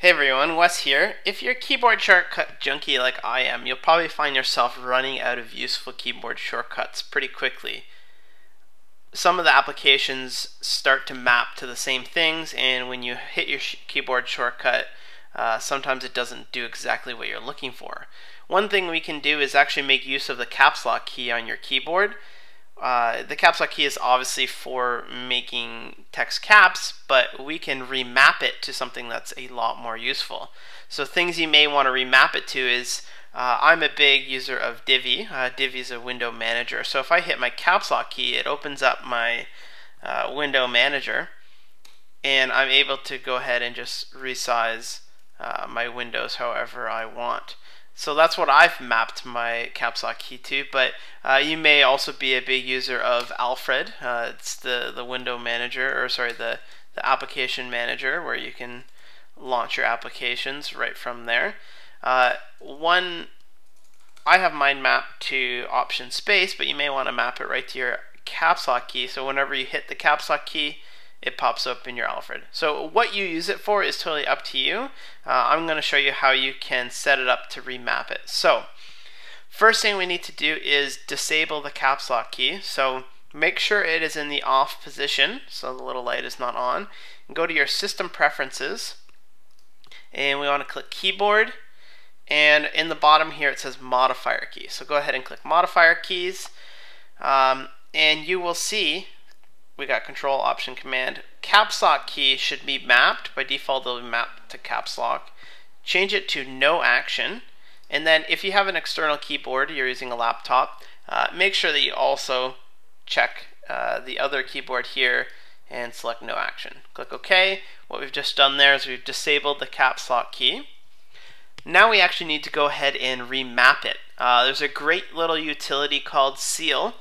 Hey everyone, Wes here. If you're a keyboard shortcut junkie like I am, you'll probably find yourself running out of useful keyboard shortcuts pretty quickly. Some of the applications start to map to the same things, and when you hit your sh keyboard shortcut, uh, sometimes it doesn't do exactly what you're looking for. One thing we can do is actually make use of the caps lock key on your keyboard. Uh, the caps lock key is obviously for making text caps, but we can remap it to something that's a lot more useful. So things you may want to remap it to is, uh, I'm a big user of Divvy. Uh, Divvy is a window manager. So if I hit my caps lock key, it opens up my uh, window manager, and I'm able to go ahead and just resize uh, my windows however I want. So that's what I've mapped my caps lock key to, but uh, you may also be a big user of Alfred. Uh, it's the, the window manager, or sorry, the, the application manager where you can launch your applications right from there. Uh, one, I have mine mapped to option space, but you may want to map it right to your caps lock key. So whenever you hit the caps lock key, it pops up in your Alfred. So what you use it for is totally up to you. Uh, I'm going to show you how you can set it up to remap it. So first thing we need to do is disable the caps lock key. So make sure it is in the off position, so the little light is not on. And go to your system preferences, and we want to click keyboard. And in the bottom here it says modifier key. So go ahead and click modifier keys. Um, and you will see we got control option command. Caps lock key should be mapped. By default, they'll be mapped to caps lock. Change it to no action. And then if you have an external keyboard, you're using a laptop, uh, make sure that you also check uh, the other keyboard here and select no action. Click OK. What we've just done there is we've disabled the caps lock key. Now we actually need to go ahead and remap it. Uh, there's a great little utility called Seil.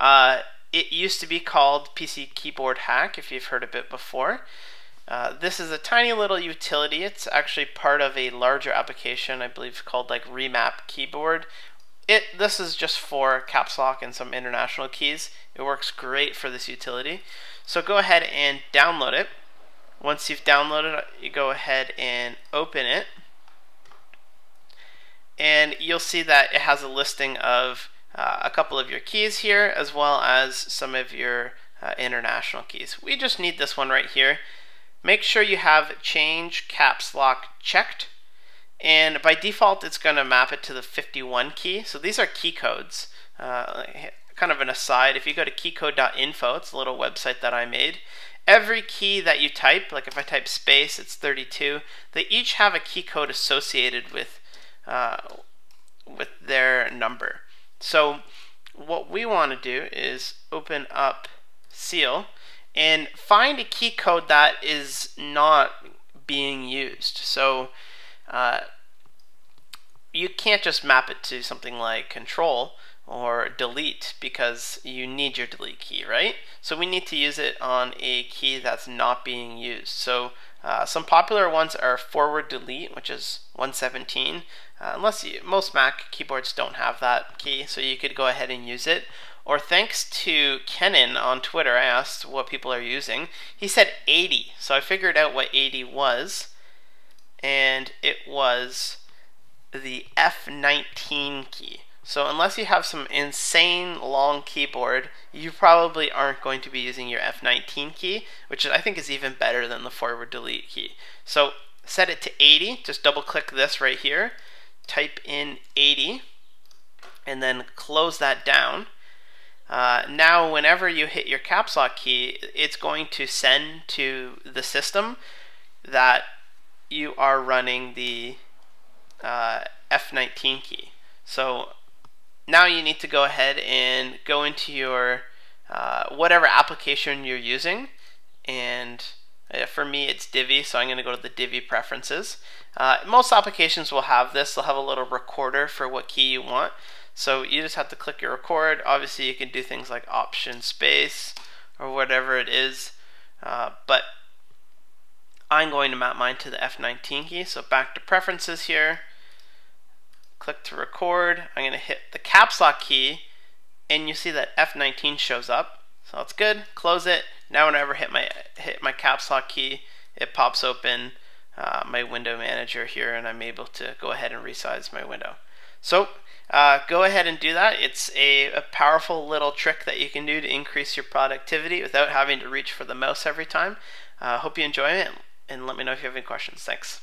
Uh, it used to be called PC Keyboard Hack, if you've heard of it before. Uh, this is a tiny little utility. It's actually part of a larger application, I believe, called like Remap Keyboard. It This is just for caps lock and some international keys. It works great for this utility. So go ahead and download it. Once you've downloaded it, you go ahead and open it. And you'll see that it has a listing of uh, a couple of your keys here as well as some of your uh, international keys. We just need this one right here. Make sure you have change caps lock checked and by default it's going to map it to the 51 key. So these are key codes. Uh, kind of an aside, if you go to keycode.info, it's a little website that I made, every key that you type, like if I type space, it's 32, they each have a key code associated with, uh, with their number. So what we want to do is open up Seil and find a key code that is not being used. So uh, you can't just map it to something like control or delete because you need your delete key, right? So we need to use it on a key that's not being used. So uh, some popular ones are forward delete, which is 117. Uh, unless you, most Mac keyboards don't have that key, so you could go ahead and use it. Or thanks to Kenan on Twitter, I asked what people are using. He said 80, so I figured out what 80 was, and it was the F19 key. So unless you have some insane long keyboard, you probably aren't going to be using your F19 key, which I think is even better than the forward delete key. So set it to 80, just double click this right here, type in 80, and then close that down. Uh, now whenever you hit your caps lock key, it's going to send to the system that you are running the uh, F19 key. So now you need to go ahead and go into your uh, whatever application you're using. And uh, for me it's Divvy so I'm going to go to the Divvy preferences. Uh, most applications will have this. They'll have a little recorder for what key you want. So you just have to click your record. Obviously you can do things like option space or whatever it is. Uh, but I'm going to map mine to the F19 key. So back to preferences here click to record. I'm going to hit the caps lock key and you see that F19 shows up. So that's good. Close it. Now whenever I hit my hit my caps lock key, it pops open uh, my window manager here and I'm able to go ahead and resize my window. So uh, go ahead and do that. It's a, a, powerful little trick that you can do to increase your productivity without having to reach for the mouse every time. Uh, hope you enjoy it and let me know if you have any questions. Thanks.